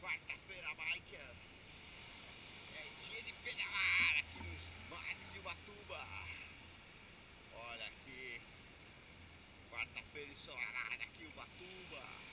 quarta-feira mais é, é dia de pedalar aqui nos mares de Ubatuba. Olha aqui, quarta-feira ensolarada aqui em Ubatuba.